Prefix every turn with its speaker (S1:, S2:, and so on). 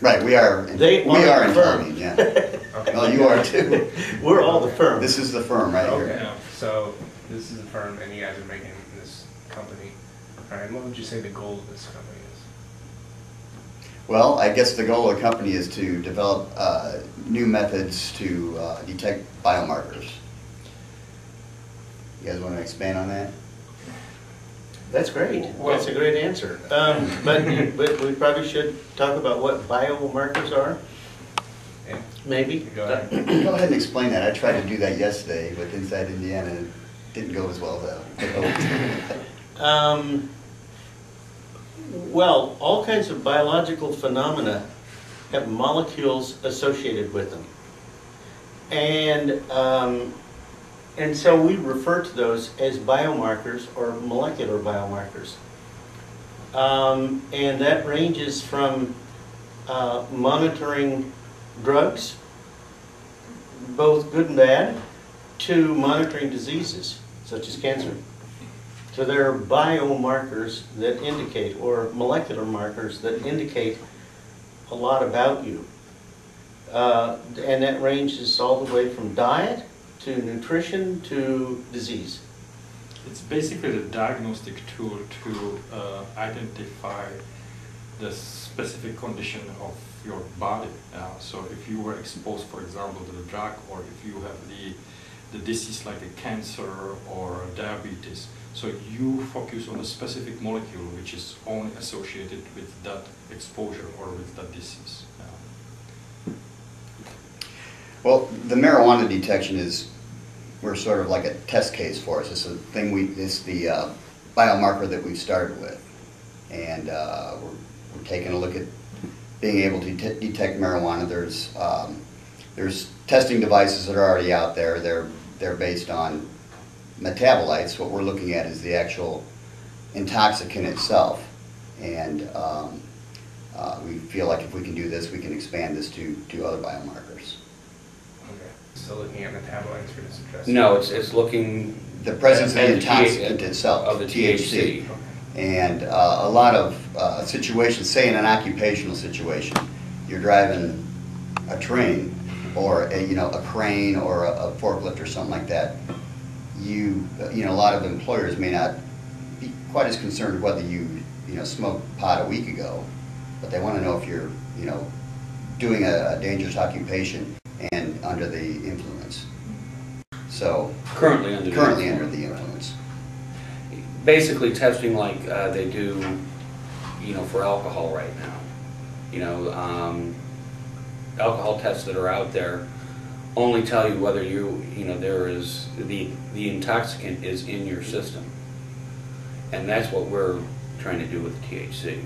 S1: Right, we are,
S2: They
S1: we
S2: are
S1: are
S2: the firm.
S1: informing, yeah.
S3: Okay.
S1: Well, you are too.
S2: We're all the firm.
S1: This is the firm right
S3: Okay,
S1: here.
S3: so this is the firm and you guys are making this company. All right, what would you say the goal of this company is?
S1: Well, I guess the goal of the company is to develop uh, new methods to uh, detect biomarkers. You guys want to expand on that?
S2: That's great.
S3: Well-
S2: That's a great answer. Um, but, but we probably should talk about what biomarkers are,
S3: Yeah,
S2: maybe?
S3: Go ahead.
S1: Go ahead and explain that. I tried to do that yesterday with Inside Indiana, it didn't go as well as I.
S2: Um, well, all kinds of biological phenomena have molecules associated with them. And, um, and so we refer to those as biomarkers or molecular biomarkers. Um, and that ranges from uh, monitoring drugs, both good and bad, to monitoring diseases such as cancer. So there are biomarkers that indicate, or molecular markers that indicate a lot about you. Uh, and that ranges all the way from diet to nutrition to disease.
S4: It's basically the diagnostic tool to uh, identify the specific condition of your body. Uh, so if you were exposed, for example, to the drug, or if you have the, the disease like a cancer or diabetes, so you focus on a specific molecule which is only associated with that exposure or with that disease. Uh,
S1: Well, the marijuana detection is, we're sort of like a test case for us. It's a thing we, it's the uh, biomarker that we've started with. And uh, we're, we're taking a look at being able to det- detect marijuana. There's, um, there's testing devices that are already out there. They're, they're based on metabolites. What we're looking at is the actual intoxicant itself. And um, uh, we feel like if we can do this, we can expand this to, to other biomarkers.
S3: Okay. So looking at metabolites for this address.
S5: No, it's, it's looking.
S1: The presence of
S5: at
S1: the
S5: the T-
S1: intoxicant itself,
S5: Of the
S1: THC.
S5: THC.
S1: And uh, a lot of uh, situations, say in an occupational situation, you're driving a train or a, you know, a crane or a a forklift or something like that, you, you know, a lot of employers may not be quite as concerned whether you, you know, smoked pot a week ago, but they want to know if you're, you know, doing a a dangerous occupation and under the influence. So,
S5: Currently under. the
S1: currently
S5: influence.
S1: under the influence.
S5: Basically testing like uh, they do, you know, for alcohol right now. You know, um, alcohol tests that are out there only tell you whether you, you know, there is, the, the intoxicant is in your system. And that's what we're trying to do with THC.